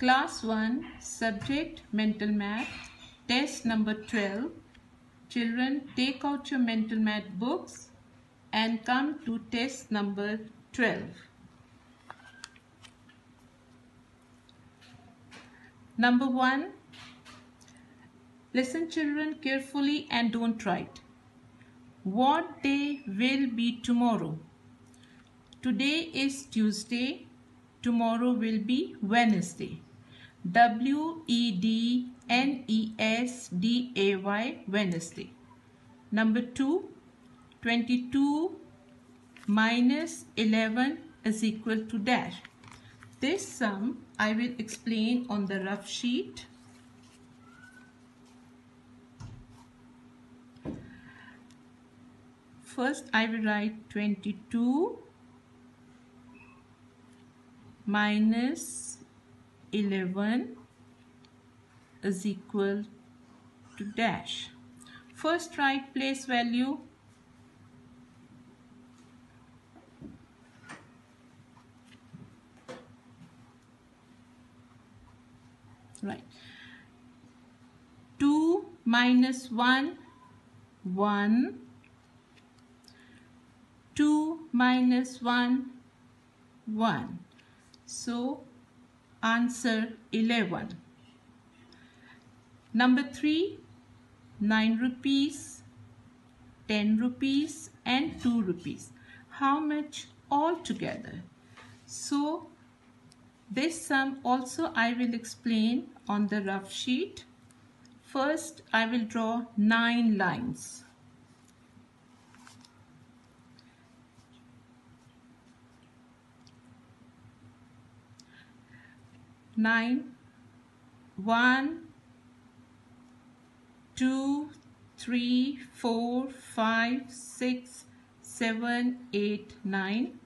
Class 1 Subject Mental Math. Test number 12 Children take out your mental math books and come to test number 12 Number 1 Listen children carefully and don't write. What day will be tomorrow? Today is Tuesday. Tomorrow will be Wednesday. W E D N E S D A Y Wednesday. Number 2 22 minus 11 is equal to dash. This sum I will explain on the rough sheet. First I will write 22 minus 11 is equal to dash. First write place value right. 2 minus 1 1 2 minus 1 1 so answer 11. Number 3, 9 rupees, 10 rupees and 2 rupees. How much altogether? So this sum also I will explain on the rough sheet. First I will draw 9 lines. 9 1 2 3 4 5 6 7 8 9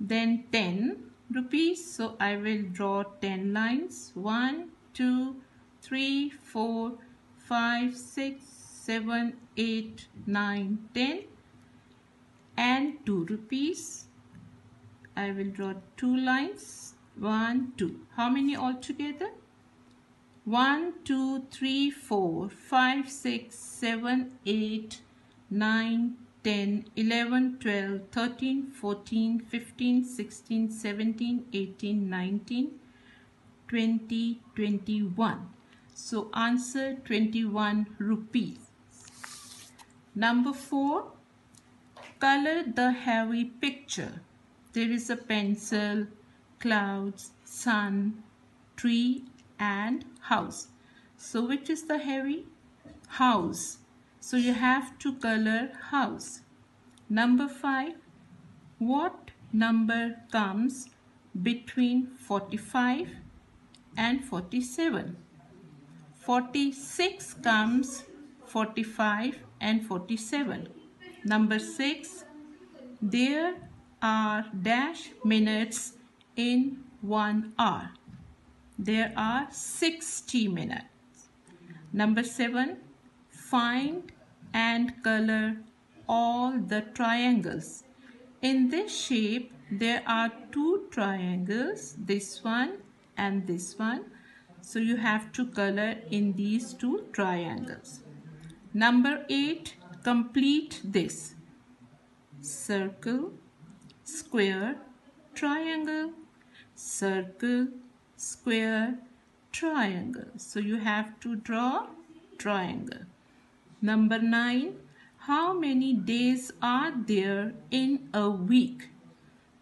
then 10 rupees. So I will draw 10 lines. 1 2 3 4 5 6 7 8 9 10 and 2 rupees. I will draw two lines 1, 2. How many altogether? 1, 2, 3, 4, 5, 6, 7, 8, 9, 10, 11, 12, 13, 14, 15, 16, 17, 18, 19, 20, 21. So answer 21 rupees. Number 4. Color the heavy picture. There is a pencil, clouds, sun, tree and house. So which is the heavy? House. So you have to color house. Number 5. What number comes between 45 and 47? 46 comes 45 and 47. Number 6. There are dash minutes in one hour. There are 60 minutes. Number seven, find and color all the triangles. In this shape, there are two triangles, this one and this one. So you have to color in these two triangles. Number eight, complete this. Circle, square, triangle, circle, square, triangle. So you have to draw triangle. Number 9. How many days are there in a week?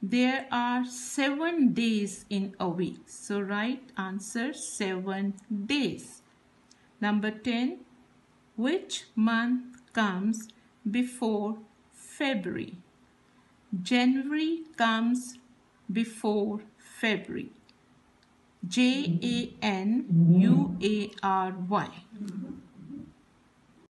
There are 7 days in a week. So write answer 7 days. Number 10. Which month comes before February? January comes before February. J A N U A R Y.